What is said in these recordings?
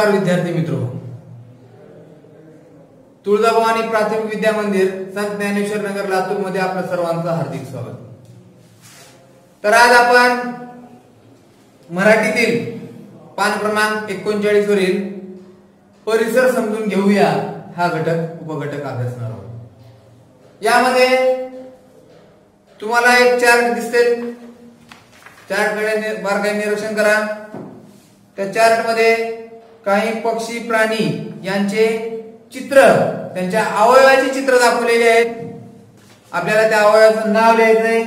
नमस्कार विद्यार्थी मित्र. तुळजाभवानी प्राथमिक विद्या मंदिर संत ज्ञानेश्वर नगर लातूरमध्ये आपलं सर्वांचं हार्दिक स्वागत. तर आज आपण मराठीतील पान क्रमांक एकोणचाळीस वरील परिसर समजून घेऊया हा घटक उपघटक अभ्यासणार आहोत. यामध्ये तुम्हाला एक चार्ट दिसते. चार्टकडे बारकाईने निरीक्षण करा. त्या चार्टमध्ये काही पक्षी प्राणी यांचे चित्र त्यांच्या अवयवाचे चित्र दाखवलेले आहेत. आपल्याला त्या अवयवाचं नाव लिहायचंय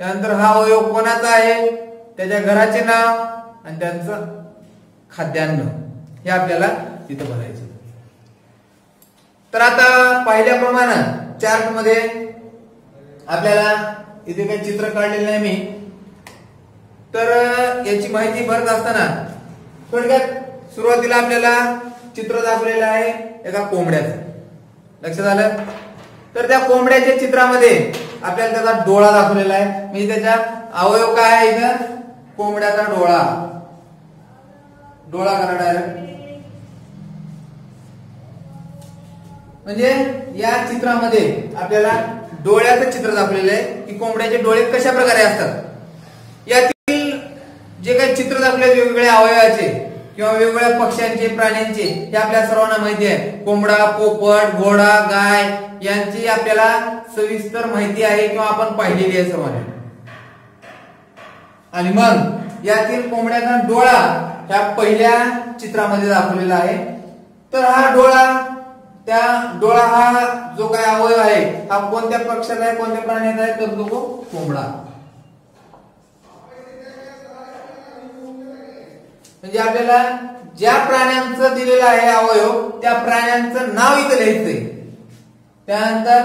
त्यानंतर हा अवयव कोणाचा आहे? त्याच्या घराचे नाव आणि त्यांचं खाद्यान्न. हे आपल्याला तिथं भरायचं तर आता पाहिल्याप्रमाणे चार्टमध्ये आपल्याला इथे काही चित्र काढलेलं नाही मी. तर याची माहिती भरत असताना थोडक्यात सुरुवातीला आपल्याला चित्र दाखवलेलं आहे एका कोंबड्याचं. लक्षात आलं? तर त्या कोंबड्याच्या चित्रामध्ये आपल्याला त्याचा डोळा दाखवलेला आहे. म्हणजे त्याच्या अवयव काय आहे इथं? कोंबड्याचा डोळा. डोळा करा डायरेक्ट? म्हणजे या चित्रामध्ये आपल्याला डोळ्याचं चित्र दाखवलेलं आहे की कोंबड्याचे डोळे कशा प्रकारे असतात. या जे काही चित्र दाखवले वेगवेगळ्या अवयवाचे किंवा वेगवेगळ्या पक्ष्यांचे प्राण्यांचे हे आपल्या सर्वांना माहिती आहे. कोंबडा पोपट घोडा गाय यांची आपल्याला सविस्तर माहिती आहे किंवा आपण पाहिलेली आहे सर्वांनी. आणि मग यातील कोंबड्याचा डोळा ह्या पहिल्या चित्रामध्ये दाखवलेला आहे. तर हा डोळा त्या डोळा हा जो काय अवयव आहे हा कोणत्या पक्षाचा आहे कोणत्या प्राण्याचा आहे तर तो कोंबडा. म्हणजे आपल्याला ज्या प्राण्यांचं दिलेलं आहे अवयव त्या प्राण्यांचं नाव इथं लिहायचंय. त्यानंतर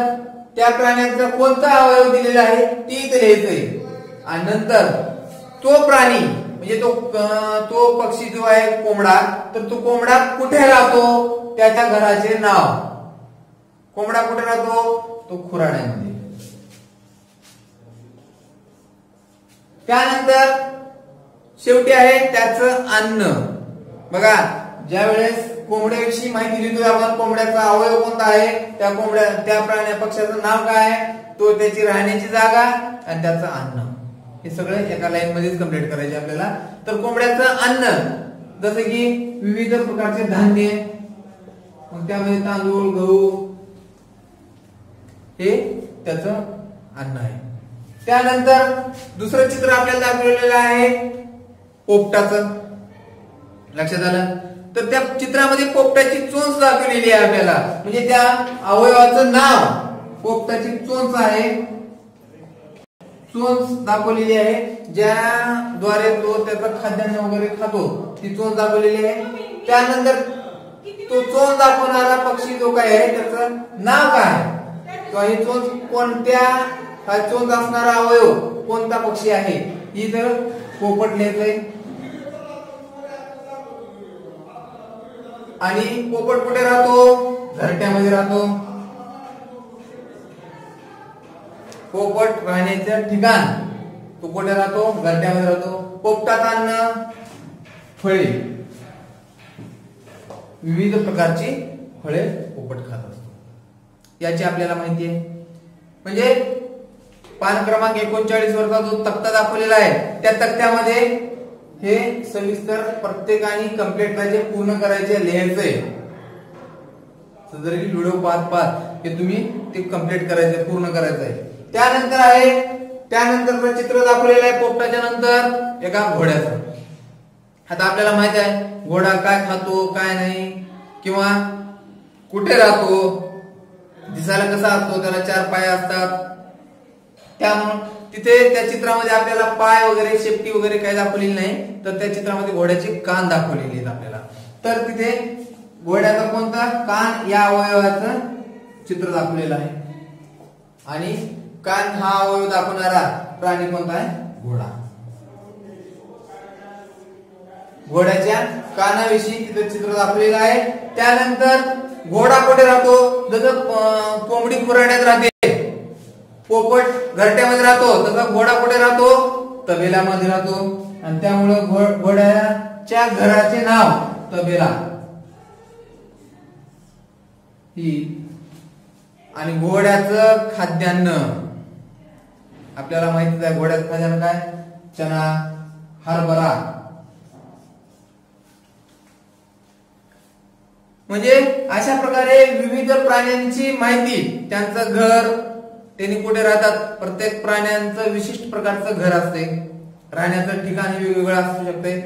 त्या प्राण्यांचा कोणता अवयव दिलेला आहे ते इथं लिहायचंय. आणि नंतर तो प्राणी म्हणजे तो तो पक्षी जो आहे कोंबडा तर तो कोंबडा कुठे राहतो? त्याच्या घराचे नाव. कोंबडा कुठे राहतो? तो खुराड्यामध्ये त्यानंतर शेवटी आहे त्याचं अन्न. बघा ज्या वेळेस कोंबड्याविषयी माहिती लिहितोय आपण कोंबड्याचा अवयव कोणता आहे त्या कोंबड्या त्या प्राण्या पक्षाचं नाव काय आहे तो त्याची राहण्याची जागा आणि त्याचं अन्न. हे सगळं एका लाईन मध्येच कंप्लीट करायचे आपल्याला. तर कोंबड्याचं अन्न जसं की विविध प्रकारचे धान्य मग त्यामध्ये तांदूळ गहू हे त्याचं अन्न आहे. त्यानंतर दुसरं चित्र आपल्याला दाखवलेलं आहे पोपटाचं. लक्षात आलं? तर त्या चित्रामध्ये पोपटाची चोंच दाखवलेली आहे आपल्याला. म्हणजे त्या अवयवाचं नाव. पोपटाची चोंच आहे. चोंच दाखवलेली आहे. ज्याद्वारे तो त्याचं खाद्यान्न वगैरे खातो ती चोंच दाखवलेली आहे. त्यानंतर तो चोंच दाखवणारा पक्षी जो काय आहे त्याचं नाव काय? किंवा ही चोंच कोणत्या? हा चोंच असणारा अवयव कोणता पक्षी आहे? ही जर पोपट लिहायचंय आणि पोपट कुठे राहतो? घरट्यामध्ये राहतो. पोपट राहण्याचं ठिकाण. तो कुठे राहतो? घरट्यामध्ये राहतो. पोपटात अन्न फळे. विविध प्रकारची फळे पोपट खात असतो. याची आपल्याला माहिती आहे. म्हणजे पान क्रमांक एकोणचाळीस वरचा जो तक्ता दाखवलेला आहे त्या तक्त्यामध्ये हे सविस्तर प्रत्येकाने कंप्लीट करायचे पूर्ण करायचे लिहायचंय. जर व्हिडिओ पाहत पाहत हे तुम्ही ते कंप्लीट करायचे पूर्ण करायचं आहे त्यानंतर आहे त्यानंतर चित्र दाखवलेलं आहे पोपटाच्या नंतर एका घोड्याचं. आता आपल्याला माहीत आहे घोडा काय खातो काय नाही किंवा कुठे राहतो दिसायला कसा असतो त्याला चार पाय असतात. त्यामुळे तिथे त्या चित्रामध्ये आपल्याला पाय वगैरे शेपटी वगैरे काही दाखवलेली नाही. तर त्या चित्रामध्ये घोड्याचे कान दाखवलेले आहेत आपल्याला. तर तिथे घोड्याचा कोणता? कान या अवयवाचं चित्र दाखवलेलं आहे. आणि कान हा अवयव दाखवणारा प्राणी कोणता आहे? घोडा. घोड्याच्या कानाविषयी तिथे चित्र दाखवलेलं आहे. त्यानंतर घोडा कुठे राहतो? जसं कोंबडी खुराड्यात राहते. पोपट घरट्यामध्ये राहतो तसा घोडा कुठे राहतो? तबेल्यामध्ये राहतो. आणि त्यामुळं घोड्याच्या घराचे नाव तबेला. ही. आणि घोड्याचं खाद्यान्न. आपल्याला माहितीच आहे घोड्याचं खाद्यान्न काय? चना हरभरा. म्हणजे अशा प्रकारे विविध प्राण्यांची माहिती त्यांचं घर त्यांनी कुठे राहतात? प्रत्येक प्राण्यांचं विशिष्ट प्रकारचं घर असते. राहण्याचं ठिकाण हे वेगवेगळं असू शकते.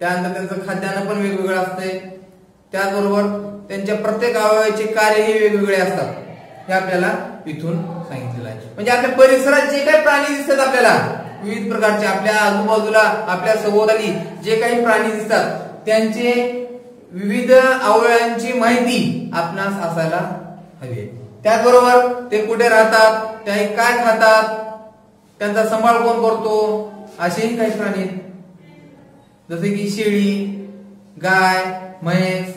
त्यानंतर त्यांचं खाद्यान्न पण वेगवेगळं असते. त्याचबरोबर त्यांच्या प्रत्येक अवयवाचे कार्य हे वेगवेगळे असतात. हे आपल्याला इथून सांगितलेलं आहे. म्हणजे आपल्या परिसरात जे काही प्राणी दिसतात आपल्याला विविध प्रकारचे आपल्या आजूबाजूला आपल्या सभोवताली जे काही प्राणी दिसतात त्यांचे विविध अवयवांची माहिती आपणास असायला हवी आहे. त्याचबरोबर ते कुठे राहतात ते काय खातात त्यांचा सांभाळ कोण करतो असेही काही प्राणी जसे की शेळी गाय म्हैस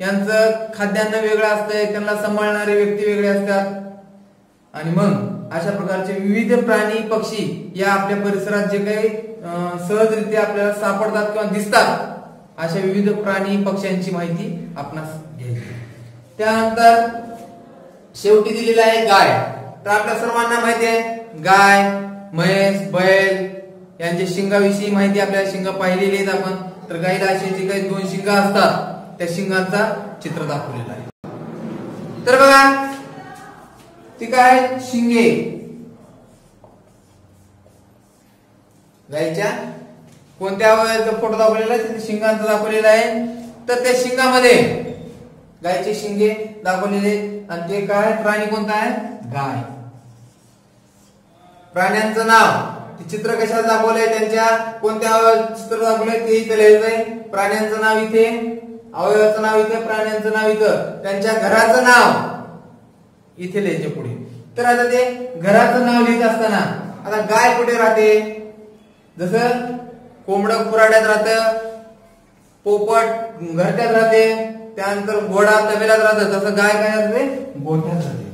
यांचं खाद्यान्न वेगळं असतंय त्यांना सांभाळणारे व्यक्ती वेगळे असतात. आणि मग अशा प्रकारचे विविध प्राणी पक्षी या आपल्या परिसरात जे काही सहजरित्या आपल्याला सापडतात किंवा दिसतात अशा विविध प्राणी पक्ष्यांची माहिती आपणास घ्यायची त्यानंतर शेवटी दिलेला आहे गाय. तर आपल्या सर्वांना माहिती आहे गाय म्हैस बैल यांच्या शिंगाविषयी माहिती आपल्याला शिंग पाहिलेली आहेत आपण. तर गाईला अशी जी काही दोन शिंग असतात त्या शिंगांचा चित्र दाखवलेला आहे. तर बघा ती काय शिंगे. गाईच्या कोणत्या फोटो दाखवलेला आहे? शिंगांचा दाखवलेला आहे. तर त्या शिंगामध्ये गायचे शिंगे दाखवलेले आणि ते काय? प्राणी कोणता आहे? गाय. प्राण्यांचं नाव. ते चित्र कशात दाखवलंय? त्यांच्या कोणत्या चित्र दाखवलंय? ते इथे लिहायचंय प्राण्यांचं नाव इथे. अवयवाचं नाव इथे प्राण्यांचं नाव इथं. त्यांच्या घराचं नाव. इथे लिहायचे पुढे. तर आता ते घराचं नाव लिहित असताना आता गाय कुठे राहते? जसं कोंबड खुराड्यात राहतं पोपट घरट्यात राहते त्यानंतर घोडा तबेल्यात राहतं तसं गाय काय असते गोठ्यात राहते.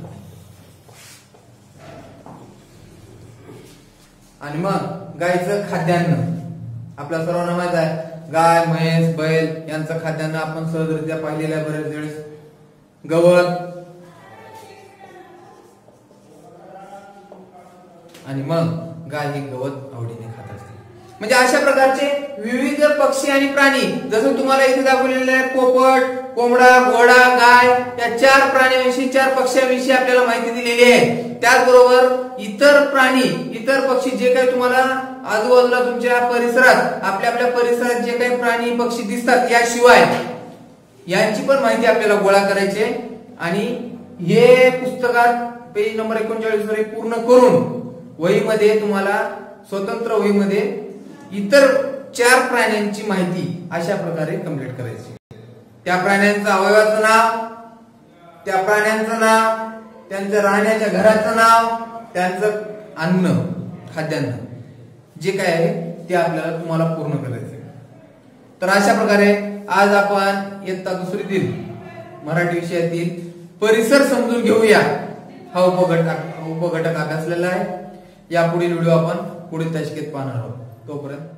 आणि मग गायचं खाद्यान्न. आपल्या सर्वांना माहीत आहे. गाय म्हैस बैल यांचं खाद्यान्न आपण सहजरित्या पाहिलेलं आहे बरेच वेळेस. गवत. आणि मग गाय ही गवत आवडीने खात असते. म्हणजे अशा प्रकारचे विविध पक्षी आणि प्राणी जसं तुम्हाला इथे दाखवलेलं आहे पोपट कोंबडा घोडा गाय या चार प्राण्यांविषयी चार पक्ष्यांविषयी आपल्याला माहिती दिलेली आहे. त्याचबरोबर इतर प्राणी इतर पक्षी जे काही तुम्हाला आजूबाजूला तुमच्या परिसरात आपल्या आपल्या परिसरात जे काही प्राणी पक्षी दिसतात याशिवाय यांची पण माहिती आपल्याला गोळा करायची आणि हे पुस्तकात पेज नंबर एकोणचाळीस वर पूर्ण करून वहीमध्ये तुम्हाला स्वतंत्र वहीमध्ये इतर चार प्राण्यांची माहिती अशा प्रकारे कंप्लीट करायची त्या प्राण्यांचं अवयवाचं नाव त्या प्राण्यांचं नाव त्यांचं राहण्याच्या घराचं नाव त्यांचं अन्न खाद्यान्न. जे काय आहे ते आपल्याला तुम्हाला पूर्ण करायचं आहे. तर अशा प्रकारे आज आपण इयत्ता दुसरीतील मराठी विषयातील परिसर समजून घेऊया. हा उपघटक उपघटक अभ्यासलेला आहे. या पुढील व्हिडिओ आपण पुढील तशकेत पाहणार आहोत. तोपर्यंत